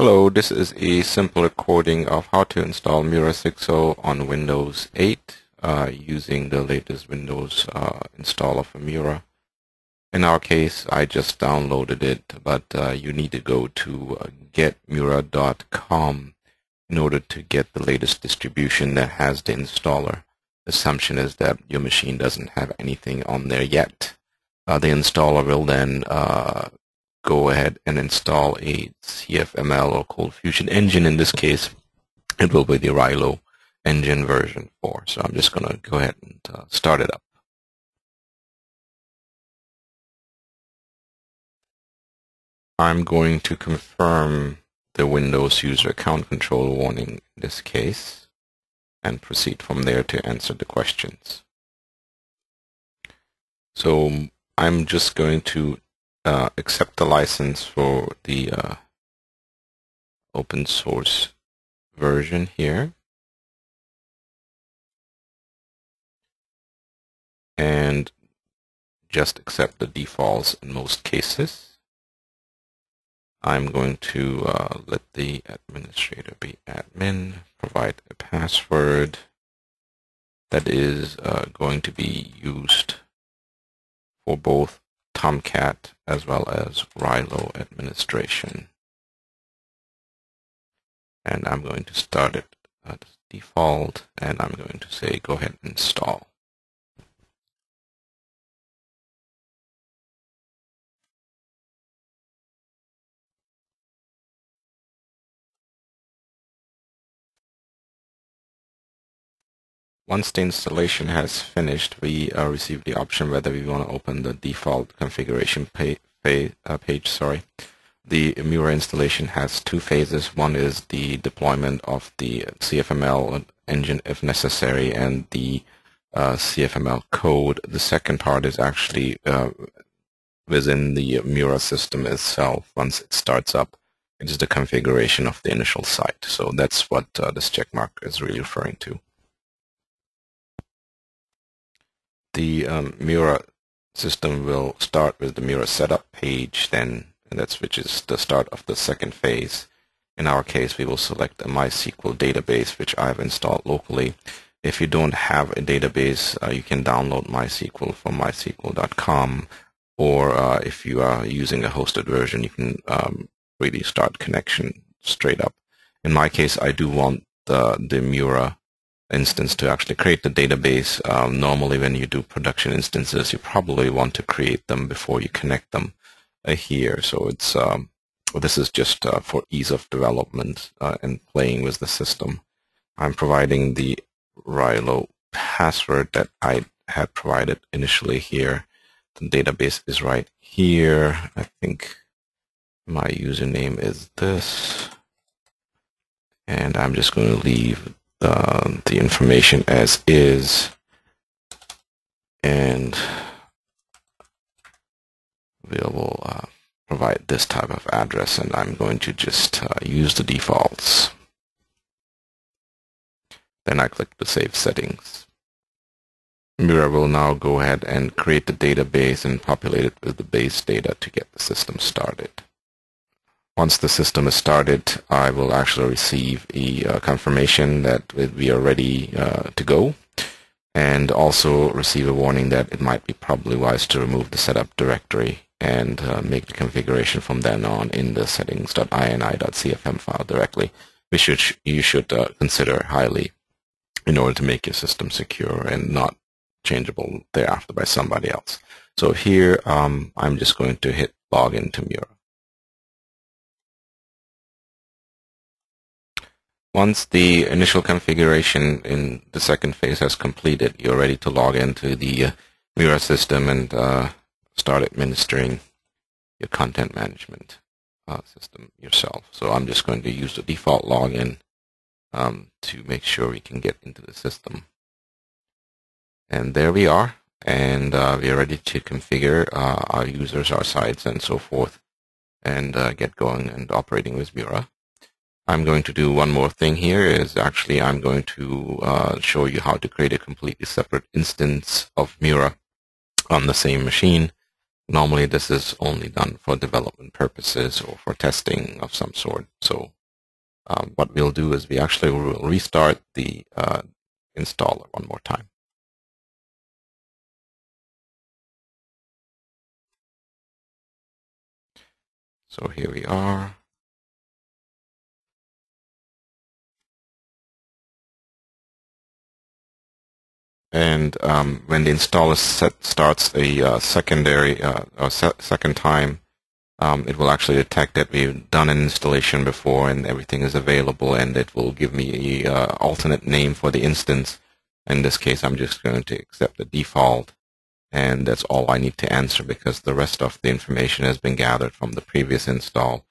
Hello, this is a simple recording of how to install Mura 6.0 on Windows 8 uh, using the latest Windows uh, installer for Mura. In our case, I just downloaded it, but uh, you need to go to uh, getmura.com in order to get the latest distribution that has the installer. The assumption is that your machine doesn't have anything on there yet. Uh, the installer will then uh, go ahead and install a CFML or Cold Fusion engine. In this case, it will be the Railo engine version 4. So I'm just going to go ahead and uh, start it up. I'm going to confirm the Windows user account control warning in this case and proceed from there to answer the questions. So I'm just going to uh, accept the license for the uh, open source version here. And just accept the defaults in most cases. I'm going to uh, let the administrator be admin, provide a password that is uh, going to be used for both Tomcat as well as Railo administration. And I'm going to start it as default and I'm going to say go ahead and install. Once the installation has finished, we uh, receive the option whether we want to open the default configuration pa uh, page. Sorry. The Mura installation has two phases. One is the deployment of the CFML engine if necessary and the uh, CFML code. The second part is actually uh, within the Mura system itself. Once it starts up, it is the configuration of the initial site. So that's what uh, this checkmark is really referring to. The um, Mura system will start with the Mura setup page, then that's which is the start of the second phase. In our case, we will select a MySQL database, which I have installed locally. If you don't have a database, uh, you can download MySQL from mysql.com, or uh, if you are using a hosted version, you can um, really start connection straight up. In my case, I do want the, the Mura instance to actually create the database. Um, normally when you do production instances, you probably want to create them before you connect them uh, here. So it's um, this is just uh, for ease of development uh, and playing with the system. I'm providing the Railo password that I had provided initially here. The database is right here. I think my username is this. And I'm just going to leave uh, the information as is and we will uh, provide this type of address and I'm going to just uh, use the defaults. Then I click the Save Settings. Mura will now go ahead and create the database and populate it with the base data to get the system started. Once the system is started, I will actually receive a uh, confirmation that we are ready uh, to go and also receive a warning that it might be probably wise to remove the setup directory and uh, make the configuration from then on in the settings.ini.cfm file directly, which should, you should uh, consider highly in order to make your system secure and not changeable thereafter by somebody else. So here um, I'm just going to hit login to Mura. Once the initial configuration in the second phase has completed, you're ready to log into the uh, Mura system and uh, start administering your content management uh, system yourself. So I'm just going to use the default login um, to make sure we can get into the system. And there we are. And uh, we are ready to configure uh, our users, our sites, and so forth, and uh, get going and operating with Mura. I'm going to do one more thing here is actually I'm going to uh, show you how to create a completely separate instance of Mura on the same machine Normally this is only done for development purposes or for testing of some sort. So um, what we'll do is we actually will restart the uh, installer one more time. So here we are. And um, when the installer set starts a uh, secondary, uh, a se second time, um, it will actually detect that we've done an installation before and everything is available, and it will give me a uh, alternate name for the instance. In this case, I'm just going to accept the default and that's all I need to answer because the rest of the information has been gathered from the previous install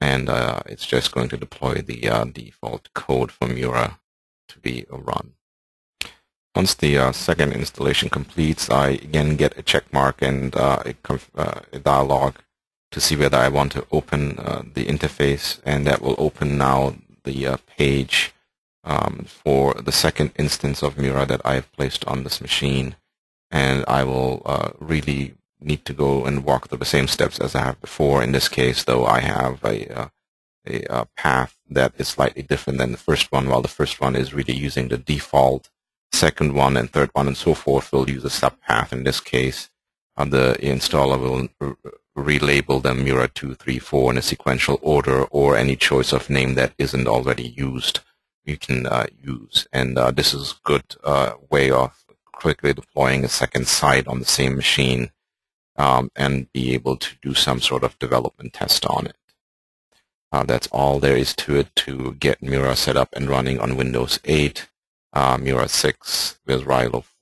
and uh, it's just going to deploy the uh, default code for Mura to be run. Once the uh, second installation completes, I again get a check mark and uh, a, uh, a, dialog to see whether I want to open uh, the interface and that will open now the page um, for the second instance of Mura that I have placed on this machine and I will uh, really need to go and walk through the same steps as I have before. In this case, though, I have a, uh, a, a, path that is slightly different than the first one, while the first one is really using the default. Second one and third one and so forth will use a subpath. In this case, uh, the installer will relabel them Mura 2, 3, 4 in a sequential order or any choice of name that isn't already used you can uh, use. And uh, this is a good uh, way of quickly deploying a second site on the same machine um, and be able to do some sort of development test on it. Uh, that's all there is to it to get Mura set up and running on Windows 8, uh, Mura 6 with Railo 4.